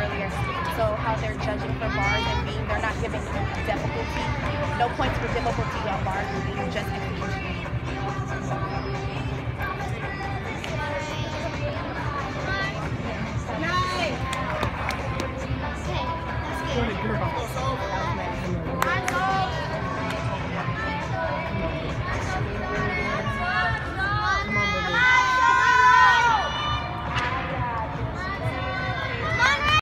earlier. So how they're judging for bars and beam, they're not giving difficulty. No points for difficulty on bars and beam just execution. Good girl.